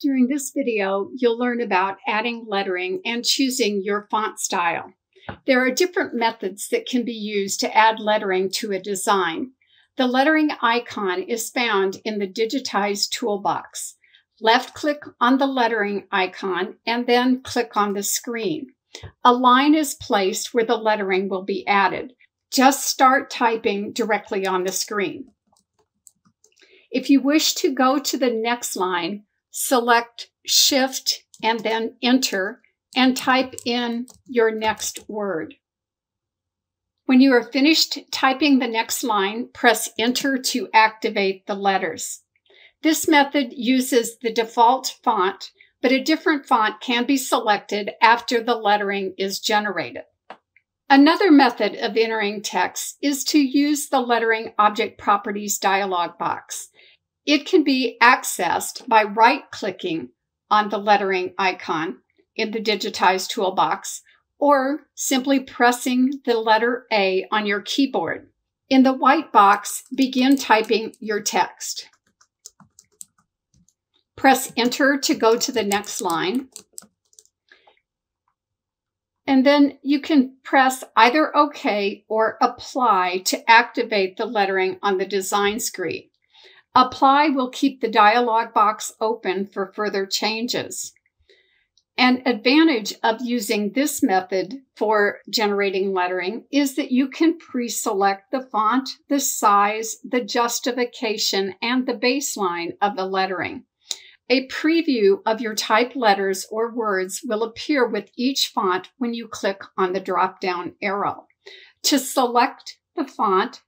During this video, you'll learn about adding lettering and choosing your font style. There are different methods that can be used to add lettering to a design. The lettering icon is found in the Digitize toolbox. Left click on the lettering icon and then click on the screen. A line is placed where the lettering will be added. Just start typing directly on the screen. If you wish to go to the next line, select Shift and then Enter and type in your next word. When you are finished typing the next line, press Enter to activate the letters. This method uses the default font, but a different font can be selected after the lettering is generated. Another method of entering text is to use the Lettering Object Properties dialog box. It can be accessed by right clicking on the lettering icon in the Digitize toolbox or simply pressing the letter A on your keyboard. In the white box, begin typing your text. Press Enter to go to the next line. And then you can press either OK or Apply to activate the lettering on the design screen. Apply will keep the dialog box open for further changes. An advantage of using this method for generating lettering is that you can pre-select the font, the size, the justification, and the baseline of the lettering. A preview of your typed letters or words will appear with each font when you click on the drop-down arrow. To select the font,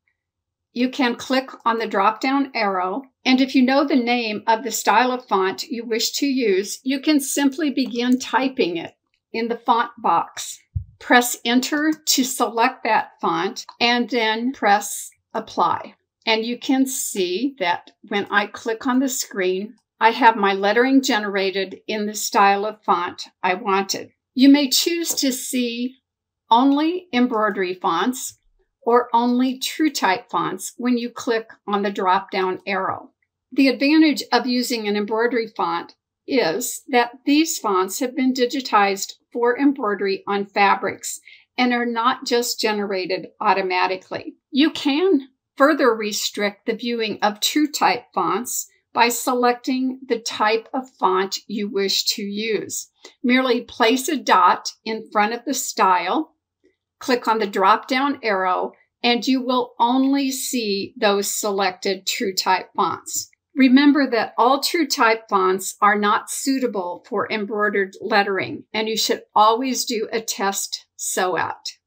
you can click on the drop down arrow. And if you know the name of the style of font you wish to use, you can simply begin typing it in the font box. Press enter to select that font and then press apply. And you can see that when I click on the screen, I have my lettering generated in the style of font I wanted. You may choose to see only embroidery fonts or only TrueType fonts when you click on the drop down arrow. The advantage of using an embroidery font is that these fonts have been digitized for embroidery on fabrics and are not just generated automatically. You can further restrict the viewing of TrueType fonts by selecting the type of font you wish to use. Merely place a dot in front of the style click on the drop down arrow and you will only see those selected TrueType fonts. Remember that all TrueType fonts are not suitable for embroidered lettering, and you should always do a test sew out.